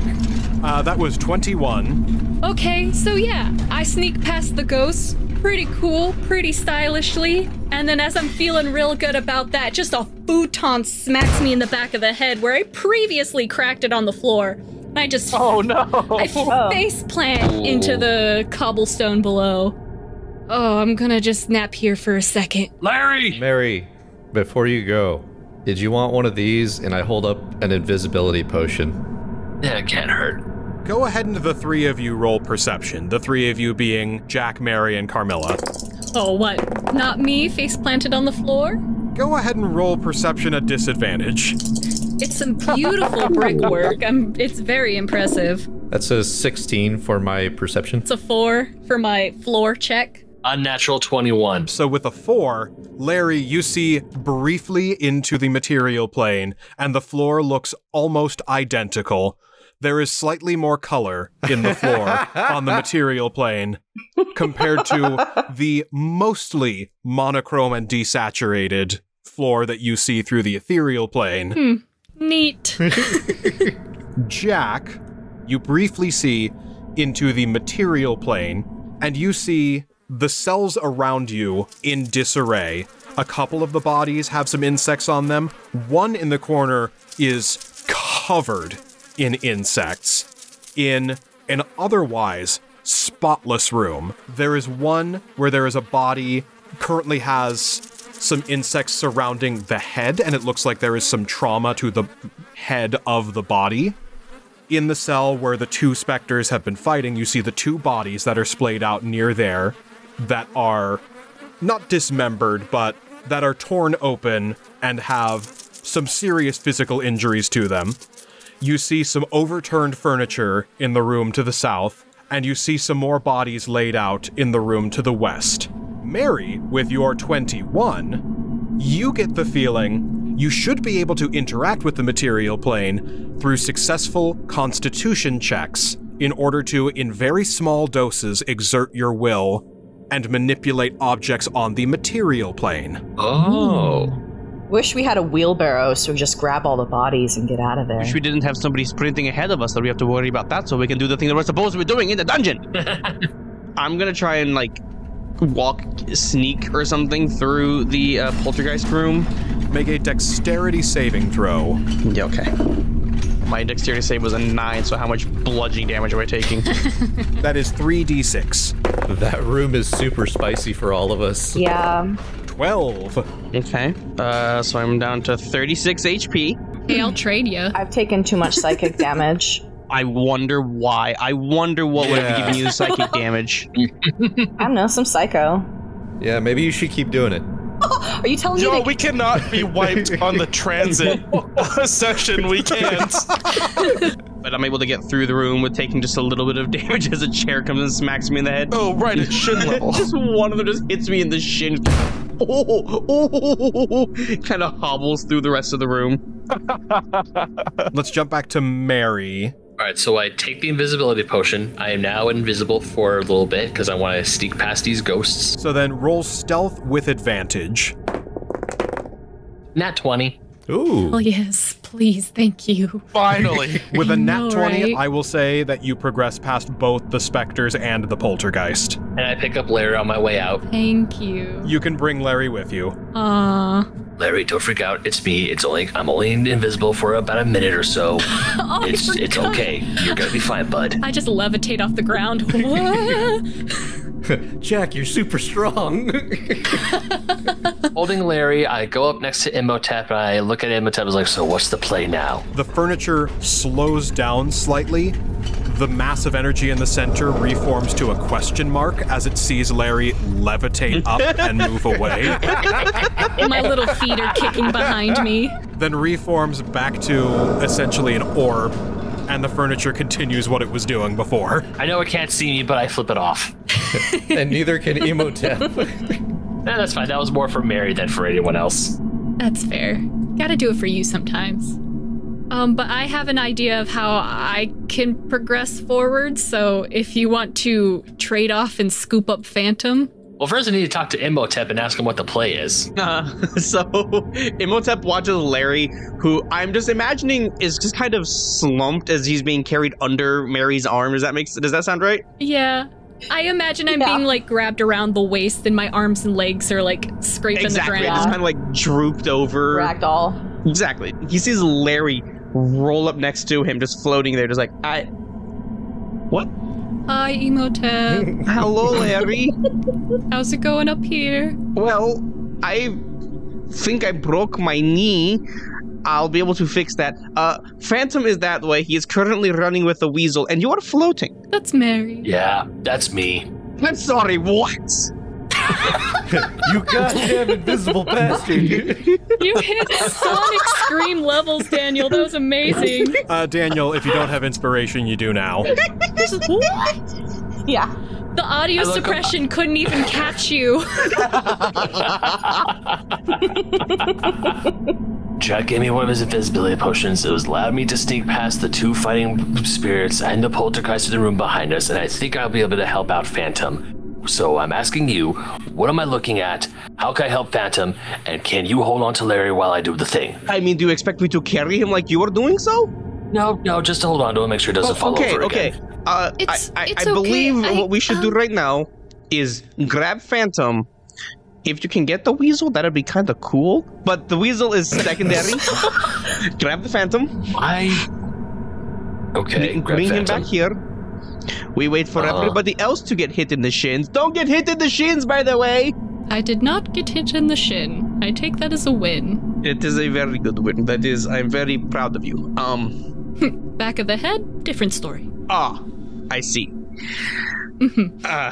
Speaker 1: Uh, that was 21.
Speaker 2: Okay, so yeah, I sneak past the ghosts. Pretty cool, pretty stylishly. And then as I'm feeling real good about that, just a futon smacks me in the back of the head where I previously cracked it on the floor. And I just
Speaker 4: Oh no!
Speaker 2: I face plant into the cobblestone below. Oh, I'm gonna just nap here for a second.
Speaker 9: Larry!
Speaker 3: Mary, before you go, did you want one of these? And I hold up an invisibility potion.
Speaker 9: Yeah, it can't hurt.
Speaker 1: Go ahead and the three of you roll perception. The three of you being Jack, Mary, and Carmilla.
Speaker 2: Oh, what? Not me, face planted on the floor?
Speaker 1: Go ahead and roll perception at disadvantage.
Speaker 2: It's some beautiful brickwork. I'm, it's very impressive.
Speaker 3: That's a 16 for my perception.
Speaker 2: It's a four for my floor check.
Speaker 9: Unnatural 21.
Speaker 1: So with a four, Larry, you see briefly into the material plane, and the floor looks almost identical. There is slightly more color in the floor on the material plane compared to the mostly monochrome and desaturated floor that you see through the ethereal plane. Hmm.
Speaker 2: Neat.
Speaker 1: Jack, you briefly see into the material plane, and you see the cells around you in disarray. A couple of the bodies have some insects on them. One in the corner is covered in insects. In an otherwise spotless room, there is one where there is a body currently has some insects surrounding the head, and it looks like there is some trauma to the head of the body. In the cell where the two specters have been fighting, you see the two bodies that are splayed out near there that are not dismembered, but that are torn open and have some serious physical injuries to them. You see some overturned furniture in the room to the south, and you see some more bodies laid out in the room to the west. Mary, with your 21, you get the feeling you should be able to interact with the material plane through successful constitution checks in order to, in very small doses, exert your will and manipulate objects on the material plane.
Speaker 9: Oh.
Speaker 6: Wish we had a wheelbarrow so we just grab all the bodies and get out of there.
Speaker 7: Wish we didn't have somebody sprinting ahead of us that we have to worry about that so we can do the thing that we're supposed to be doing in the dungeon. I'm gonna try and like walk, sneak or something through the uh, poltergeist room.
Speaker 1: Make a dexterity saving throw.
Speaker 7: Yeah, okay. My dexterity save was a nine, so how much bludgeoning damage am I taking?
Speaker 1: That is 3d6.
Speaker 3: That room is super spicy for all of us.
Speaker 6: Yeah.
Speaker 1: 12.
Speaker 7: okay. Uh, so I'm down to 36 HP.
Speaker 2: Hey, I'll trade you.
Speaker 6: I've taken too much psychic damage.
Speaker 7: I wonder why. I wonder what would have given you the psychic damage.
Speaker 6: I don't know, some psycho.
Speaker 3: Yeah, maybe you should keep doing it.
Speaker 6: Are you telling
Speaker 4: Yo,
Speaker 6: me?
Speaker 4: we cannot be wiped on the transit session. We can't.
Speaker 7: but I'm able to get through the room with taking just a little bit of damage as a chair comes and smacks me in the head.
Speaker 4: Oh, right at shin level.
Speaker 7: just one of them just hits me in the shin. Oh, oh, kind of hobbles through the rest of the room.
Speaker 1: Let's jump back to Mary.
Speaker 9: All right, so I take the invisibility potion. I am now invisible for a little bit because I want to sneak past these ghosts.
Speaker 1: So then roll stealth with advantage.
Speaker 9: Nat 20.
Speaker 3: Ooh.
Speaker 2: Oh, yes. Please. Thank you.
Speaker 4: Finally.
Speaker 1: With a
Speaker 2: I
Speaker 1: nat
Speaker 2: know,
Speaker 1: 20,
Speaker 2: right?
Speaker 1: I will say that you progress past both the specters and the poltergeist.
Speaker 9: And I pick up Larry on my way out.
Speaker 2: Thank you.
Speaker 1: You can bring Larry with you.
Speaker 2: Aw.
Speaker 9: Larry, don't freak out. It's me. It's only I'm only invisible for about a minute or so.
Speaker 2: Oh, I
Speaker 9: it's it's
Speaker 2: forgot.
Speaker 9: okay. You're gonna be fine, bud.
Speaker 2: I just levitate off the ground.
Speaker 3: Jack, you're super strong.
Speaker 9: Holding Larry, I go up next to Imhotep and I look at Imhotep. I was like, so what's the play now?
Speaker 1: The furniture slows down slightly. The mass of energy in the center reforms to a question mark as it sees Larry levitate up and move away.
Speaker 2: My little feet are kicking behind me.
Speaker 1: then reforms back to essentially an orb, and the furniture continues what it was doing before.
Speaker 9: I know it can't see me, but I flip it off.
Speaker 3: and neither can Imhotep.
Speaker 9: Eh, that's fine. That was more for Mary than for anyone else.
Speaker 2: That's fair. Gotta do it for you sometimes. Um, but I have an idea of how I can progress forward, so if you want to trade off and scoop up Phantom,
Speaker 9: Well, first I need to talk to Imhotep and ask him what the play is.
Speaker 7: Uh, so Imhotep watches Larry, who I'm just imagining is just kind of slumped as he's being carried under Mary's arm. Does that make does that sound right?
Speaker 2: yeah. I imagine I'm
Speaker 6: Yeah.
Speaker 2: being like grabbed around the waist and my arms and legs are like scraping
Speaker 7: exactly.
Speaker 2: the
Speaker 7: Just
Speaker 2: ground.
Speaker 7: kind of like drooped over.
Speaker 6: Ragdoll.
Speaker 7: Exactly. He sees Larry roll up next to him, just floating there, just like I. What?
Speaker 2: Hi, Imhotep.
Speaker 7: Hello, Larry.
Speaker 2: How's it going up here?
Speaker 7: well, I think I broke my knee. I'll be able to fix that. Uh, Phantom is that way. He is currently running with a weasel, and you are floating.
Speaker 2: That's Mary.
Speaker 9: Yeah, that's me.
Speaker 7: I'm sorry, what?
Speaker 3: You goddamn invisible bastard.
Speaker 2: You hit sonic scream levels, Daniel. That was amazing.
Speaker 1: Uh, Daniel, if you don't have inspiration, you do now.
Speaker 6: Yeah.
Speaker 2: The audio
Speaker 9: I look-
Speaker 2: suppression couldn't even catch you.
Speaker 9: Jack gave me one of his invisibility potions. It was allowed me to sneak past the two fighting spirits and the poltergeist in the room behind us, and I think I'll be able to help out Phantom. So I'm asking you, what am I looking at? How can I help Phantom? And can you hold on to Larry while I do the thing?
Speaker 7: I mean, do you expect me to carry him like you are doing so?
Speaker 9: No, no, just to hold on to him, make sure he doesn't
Speaker 7: Oh,
Speaker 9: fall
Speaker 7: okay,
Speaker 9: over
Speaker 7: okay.
Speaker 9: again.
Speaker 7: Uh,
Speaker 2: It's-
Speaker 7: I, I,
Speaker 2: it's
Speaker 7: I
Speaker 2: okay.
Speaker 7: believe
Speaker 2: I-
Speaker 7: what we should do
Speaker 2: um,
Speaker 7: right now is grab Phantom. If you can get the weasel, that'd be kind of cool. But the weasel is secondary. grab the Phantom.
Speaker 9: I. Okay.
Speaker 7: bring
Speaker 9: grab
Speaker 7: him
Speaker 9: Phantom.
Speaker 7: back here. We wait for
Speaker 9: Uh-huh.
Speaker 7: everybody else to get hit in the shins. Don't get hit in the shins, by the way.
Speaker 2: I did not get hit in the shin. I take that as a win.
Speaker 7: It is a very good win. That is, I'm very proud of you. Um,
Speaker 2: Back of the head, different story.
Speaker 7: ah, I see. Uh,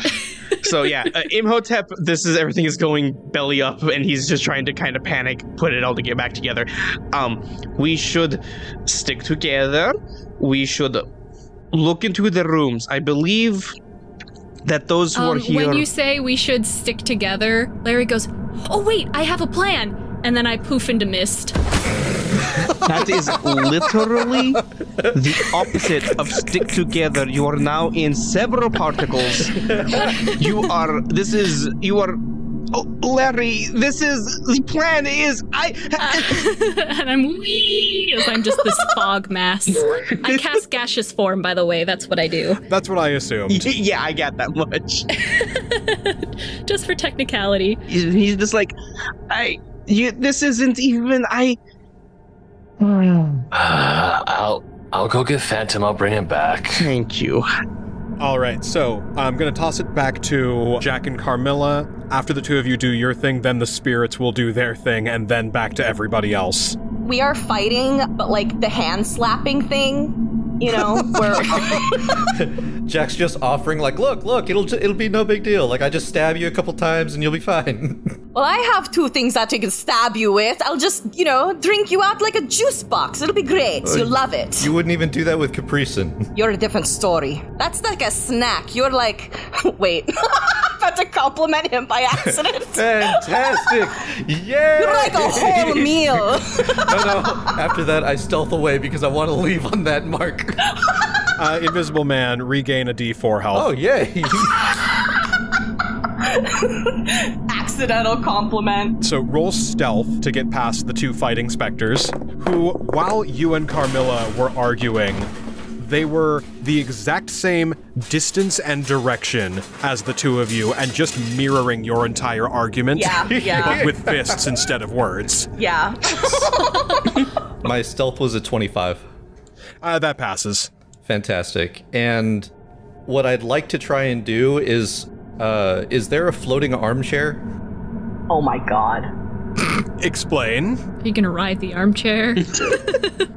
Speaker 7: so yeah, uh, Imhotep. This is everything is going belly up, and he's just trying to kind of panic, put it all to get back together. Um, we should stick together. We should look into the rooms. I believe that those who are
Speaker 2: Um,
Speaker 7: here.
Speaker 2: when you say we should stick together, Larry goes, "Oh wait, I have a plan," and then I poof into mist.
Speaker 7: That is literally the opposite of stick together. You are now in several particles. You are. This is. You are. Oh, Larry, this is. The plan is. I.
Speaker 2: and I'm wee as I'm just this fog mass. I cast gaseous form, by the way. That's what I do,
Speaker 1: That's what I assumed.
Speaker 7: Yeah, I got that much.
Speaker 2: just for technicality.
Speaker 7: He's he's just like, I. You. This isn't even. I.
Speaker 9: Uh, I'll I'll go get Phantom. I'll bring him back.
Speaker 7: Thank you.
Speaker 1: All right, so I'm going to toss it back to Jack and Carmilla. After the two of you do your thing, then the spirits will do their thing, and then back to everybody else.
Speaker 6: We are fighting, but like the hand slapping thing, you know, where
Speaker 3: Jack's just offering, like, look, look, it'll it'll be no big deal. Like, I just stab you a couple times and you'll be fine.
Speaker 6: Well, I have two things that I can stab you with. I'll just, you know, drink you out like a juice box. It'll be great. Uh, you'll love it.
Speaker 3: you wouldn't even do that with Capricin.
Speaker 6: You're a different story. That's like a snack. You're like, wait, about to compliment him by accident.
Speaker 3: Fantastic! Yeah!
Speaker 6: You're like a whole meal.
Speaker 3: no, no. After that, I stealth away because I want to leave on that mark.
Speaker 1: Uh, Invisible Man, regain a D4 health.
Speaker 3: Oh, yay!
Speaker 6: Accidental compliment.
Speaker 1: So roll stealth to get past the two fighting specters, who, while you and Carmilla were arguing, they were the exact same distance and direction as the two of you, and just mirroring your entire argument.
Speaker 6: Yeah, yeah.
Speaker 1: but with fists instead of words.
Speaker 6: Yeah.
Speaker 3: My stealth was a 25.
Speaker 1: Uh, that passes.
Speaker 3: Fantastic. And what I'd like to try and do is uh is there a floating armchair?
Speaker 6: Oh my god.
Speaker 1: Explain.
Speaker 2: Are you gonna ride the armchair?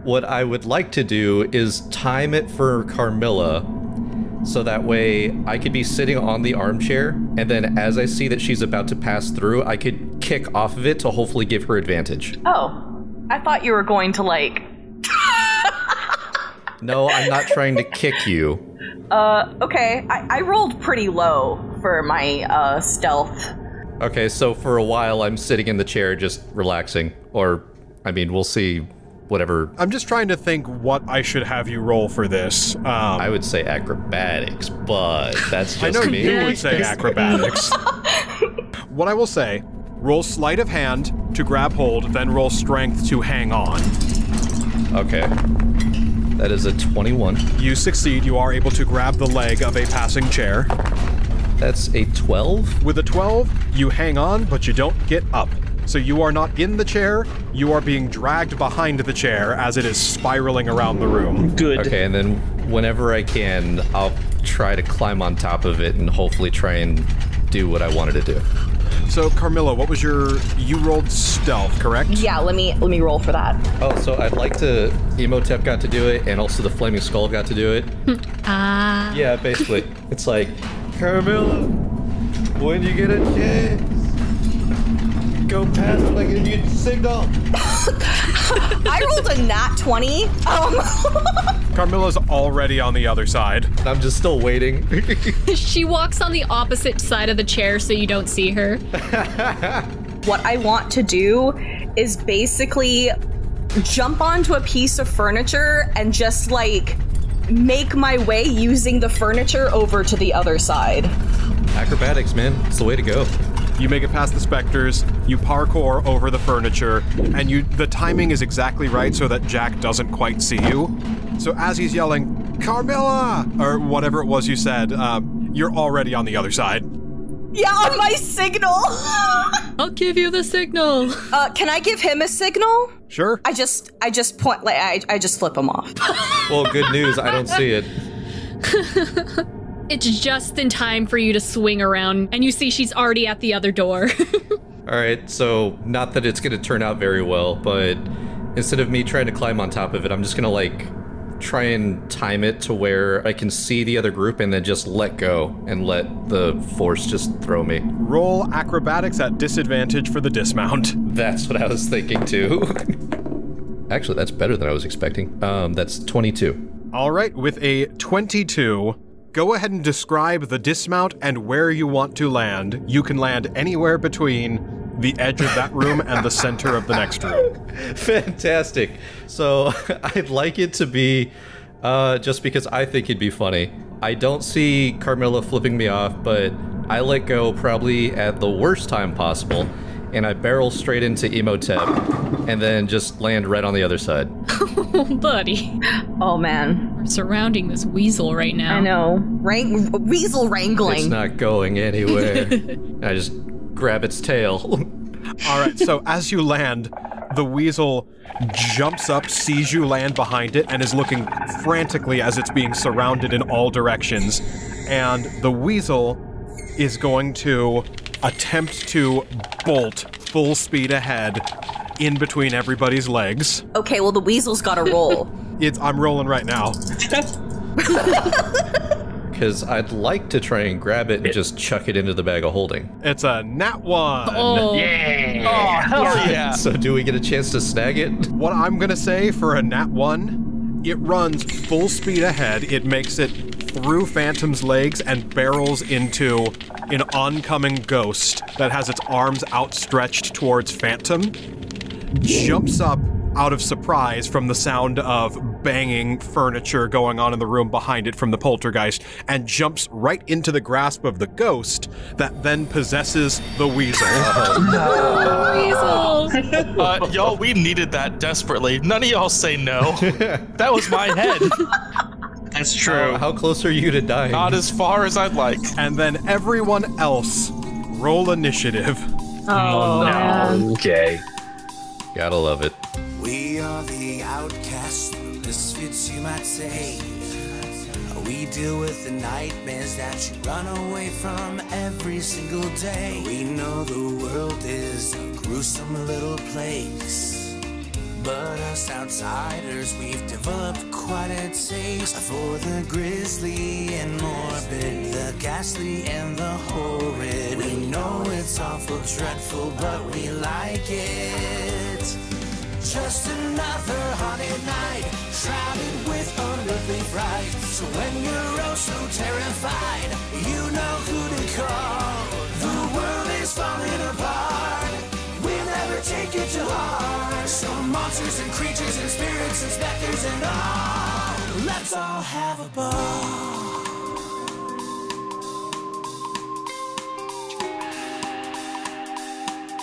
Speaker 3: What I would like to do is time it for Carmilla so that way I could be sitting on the armchair and then as I see that she's about to pass through, I could kick off of it to hopefully give her advantage.
Speaker 6: Oh, I thought you were going to like.
Speaker 3: No, I'm not trying to kick you.
Speaker 6: Uh, okay. I, I rolled pretty low for my uh stealth.
Speaker 3: Okay, so for a while I'm sitting in the chair just relaxing or I mean, we'll see whatever
Speaker 1: I'm just trying to think what I should have you roll for this. Um,
Speaker 3: I would say acrobatics, but that's just
Speaker 1: I know
Speaker 3: me.
Speaker 1: you would say acrobatics. what I will say, roll sleight of hand to grab hold, then roll strength to hang on.
Speaker 3: Okay. That is a 21.
Speaker 1: You succeed, you are able to grab the leg of a passing chair.
Speaker 3: That's a 12.
Speaker 1: With a 12, you hang on, but you don't get up. So you are not in the chair, you are being dragged behind the chair as it is spiraling around the room.
Speaker 7: Good.
Speaker 3: Okay, and then whenever I can, I'll try to climb on top of it and hopefully try and do what I wanted to do.
Speaker 1: So Carmilla, what was your you rolled stealth, correct?
Speaker 6: Yeah, let me let me roll for that.
Speaker 3: Oh, so I'd like to. Imhotep got to do it, and also the Flaming Skull got to do it.
Speaker 2: Ah.
Speaker 3: Yeah, basically. it's like, Carmilla, when you get a chance, go past like a you signal.
Speaker 6: I rolled a nat 20. Um
Speaker 1: Carmilla's already on the other side.
Speaker 3: I'm just still waiting.
Speaker 2: she walks on the opposite side of the chair so you don't see her.
Speaker 6: what I want to do is basically jump onto a piece of furniture and just like make my way using the furniture over to the other side.
Speaker 3: Acrobatics, man. It's the way to go.
Speaker 1: You make it past the specters, you parkour over the furniture, and you the timing is exactly right so that Jack doesn't quite see you. So as he's yelling, Carmilla! Or whatever it was you said, uh, you're already on the other side.
Speaker 6: Yeah, on my signal.
Speaker 2: I'll give you the signal.
Speaker 6: uh, can I give him a signal?
Speaker 1: Sure.
Speaker 6: I just, I just point, like, I, I just flip him off.
Speaker 3: Well, good news. I don't see it.
Speaker 2: It's just in time for you to swing around, and you see she's already at the other door.
Speaker 3: All right, so not that it's going to turn out very well, but instead of me trying to climb on top of it, I'm just going to like try and time it to where I can see the other group and then just let go and let the force just throw me.
Speaker 1: Roll acrobatics at disadvantage for the dismount.
Speaker 3: That's what I was thinking too. Actually, that's better than I was expecting. Um, that's 22.
Speaker 1: All right, with a 22, go ahead and describe the dismount and where you want to land. You can land anywhere between the edge of that room and the center of the next room.
Speaker 3: Fantastic. So I'd like it to be uh, just because I think it'd be funny. I don't see Carmilla flipping me off, but I let go probably at the worst time possible, and I barrel straight into Imhotep, and then just land right on the other side.
Speaker 2: oh, buddy.
Speaker 6: Oh man,
Speaker 2: we're surrounding this weasel right now.
Speaker 6: I know. Rank weasel wrangling.
Speaker 3: It's not going anywhere. I just grab its tail.
Speaker 1: All right, so as you land, the weasel jumps up, sees you land behind it, and is looking frantically as it's being surrounded in all directions. And the weasel is going to attempt to bolt full speed ahead in between everybody's legs.
Speaker 6: Okay, well the weasel's got to roll.
Speaker 1: it's I'm rolling right now.
Speaker 3: Because I'd like to try and grab it and just chuck it into the bag of holding.
Speaker 1: It's a nat one.
Speaker 2: Oh, oh
Speaker 9: yeah.
Speaker 4: Oh, hell yeah.
Speaker 3: So do we get a chance to snag it?
Speaker 1: What I'm gonna say for a nat one, it runs full speed ahead. It makes it through Phantom's legs and barrels into an oncoming ghost that has its arms outstretched towards Phantom. Jumps up out of surprise from the sound of banging furniture going on in the room behind it from the poltergeist and jumps right into the grasp of the ghost that then possesses the weasel.
Speaker 2: weasel.
Speaker 4: Uh, y'all, we needed that desperately. None of y'all say no. that was my head.
Speaker 7: That's true.
Speaker 3: How, how close are you to dying?
Speaker 4: Not as far as I'd like.
Speaker 1: and then everyone else roll initiative.
Speaker 6: Oh, oh man.
Speaker 9: Okay.
Speaker 3: Gotta love it.
Speaker 10: We are the outcasts, the misfits, you might say. We deal with the nightmares that you run away from every single day. We know the world is a gruesome little place. But us outsiders, we've developed quite a taste for the grisly and morbid, the ghastly and the horrid. We know it's awful, dreadful, but we like it. Just another haunted night, shrouded with unearthly fright. So when you're oh so terrified, you know who to call. The world is falling apart. Take it to heart. Some monsters and creatures and spirits and specters and all. Let's all have a ball.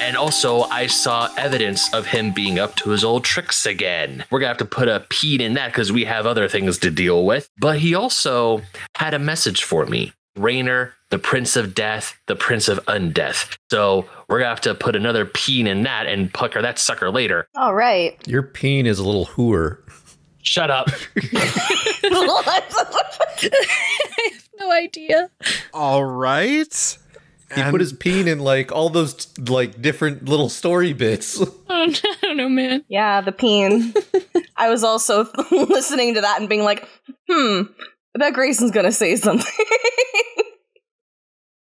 Speaker 9: And also, I saw evidence of him being up to his old tricks again. We're gonna have to put a Pete in that because we have other things to deal with. But he also had a message for me Rainer, the Prince of Death, the Prince of Undeath. So we're gonna have to put another Peen in that and pucker that sucker later.
Speaker 6: All right.
Speaker 3: Your peen is a little hooer.
Speaker 9: Shut up.
Speaker 2: I have no idea.
Speaker 1: All right.
Speaker 3: He put his peen in like all those like different little story bits.
Speaker 2: I don't know, man.
Speaker 6: Yeah, the peen. I was also listening to that and being like, hmm, I bet Grayson's gonna say something.